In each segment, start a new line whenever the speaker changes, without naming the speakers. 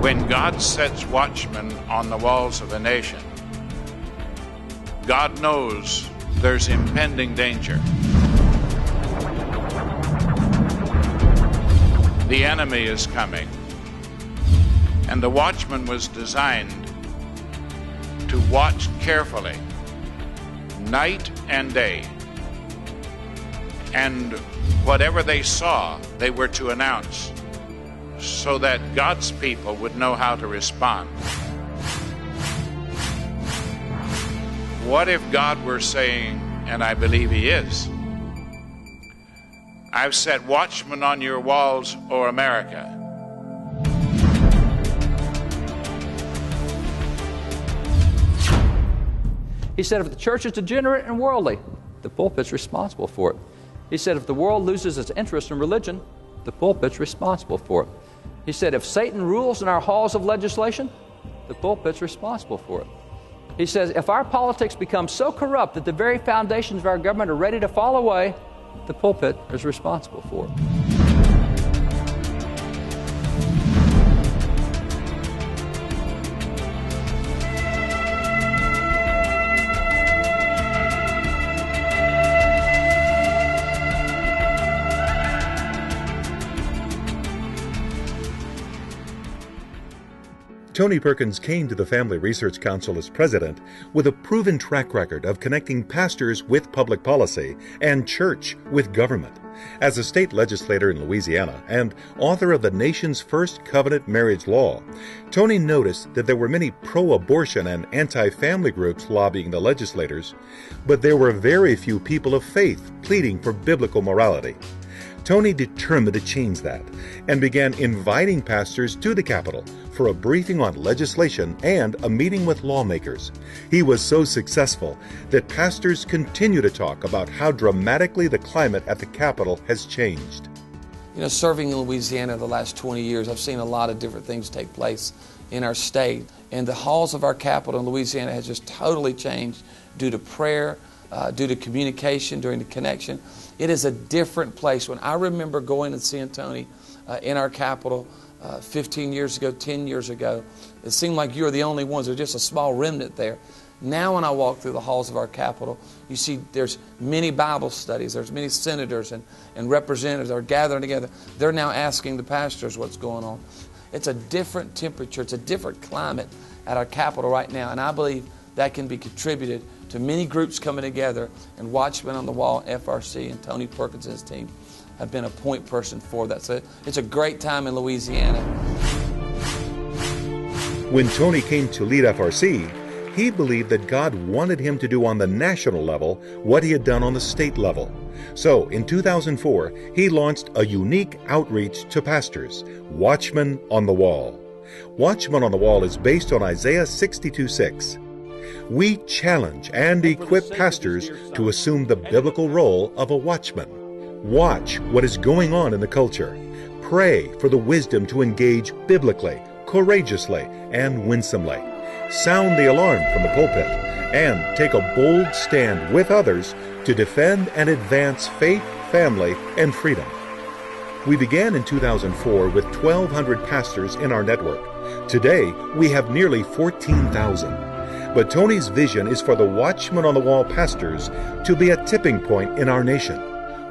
When God sets watchmen on the walls of a nation, God knows there's impending danger. The enemy is coming. And the watchman was designed to watch carefully, night and day. And whatever they saw, they were to announce so that God's people would know how to respond. What if God were saying, and I believe He is, I've set watchmen on your walls, O America.
He said, if the church is degenerate and worldly, the pulpit's responsible for it. He said, if the world loses its interest in religion, the pulpit's responsible for it. He said, if Satan rules in our halls of legislation, the pulpit's responsible for it. He says, if our politics become so corrupt that the very foundations of our government are ready to fall away, the pulpit is responsible for it.
Tony Perkins came to the Family Research Council as president with a proven track record of connecting pastors with public policy and church with government. As a state legislator in Louisiana and author of the nation's first covenant marriage law, Tony noticed that there were many pro abortion and anti family groups lobbying the legislators, but there were very few people of faith pleading for biblical morality. Tony determined to change that and began inviting pastors to the Capitol for a briefing on legislation and a meeting with lawmakers. He was so successful that pastors continue to talk about how dramatically the climate at the Capitol has changed.
You know, serving in Louisiana the last 20 years, I've seen a lot of different things take place in our state. And the halls of our Capitol in Louisiana has just totally changed due to prayer, uh, due to communication, during the connection. It is a different place. When I remember going and seeing Tony uh, in our capital uh, 15 years ago, 10 years ago. It seemed like you were the only ones. There's just a small remnant there. Now, when I walk through the halls of our Capitol, you see there's many Bible studies, there's many senators and, and representatives are gathering together. They're now asking the pastors what's going on. It's a different temperature, it's a different climate at our Capitol right now, and I believe that can be contributed to many groups coming together and Watchmen on the Wall, FRC, and Tony Perkins and his team have been a point person for that. So it's a great time in Louisiana.
When Tony came to lead FRC, he believed that God wanted him to do on the national level what he had done on the state level. So, in 2004, he launched a unique outreach to pastors, Watchmen on the Wall. Watchmen on the Wall is based on Isaiah 62 6. We challenge and equip pastors to assume the biblical role of a watchman. Watch what is going on in the culture. Pray for the wisdom to engage biblically, courageously, and winsomely. Sound the alarm from the pulpit and take a bold stand with others to defend and advance faith, family, and freedom. We began in 2004 with 1,200 pastors in our network. Today, we have nearly 14,000. But Tony's vision is for the Watchmen on the Wall pastors to be a tipping point in our nation.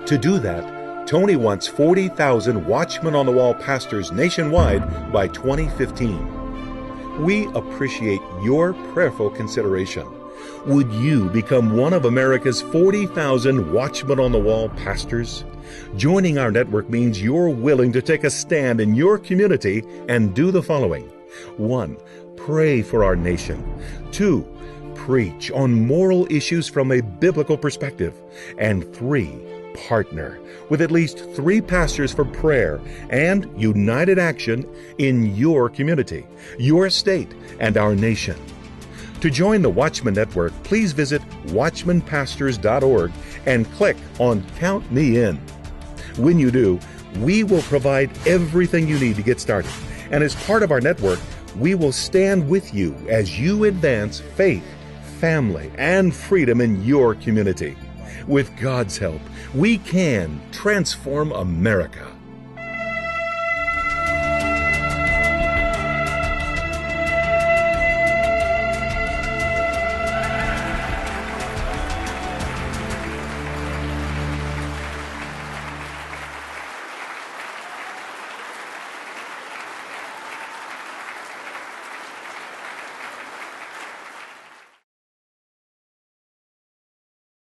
To do that, Tony wants 40,000 Watchmen on the Wall pastors nationwide by 2015. We appreciate your prayerful consideration. Would you become one of America's 40,000 Watchmen on the Wall pastors? Joining our network means you're willing to take a stand in your community and do the following 1. Pray for our nation. 2. Preach on moral issues from a biblical perspective. And 3 partner with at least three pastors for prayer and united action in your community, your state, and our nation. To join the Watchman Network, please visit watchmenpastors.org and click on Count Me In. When you do, we will provide everything you need to get started. And as part of our network, we will stand with you as you advance faith, family, and freedom in your community. With God's help, we can transform America.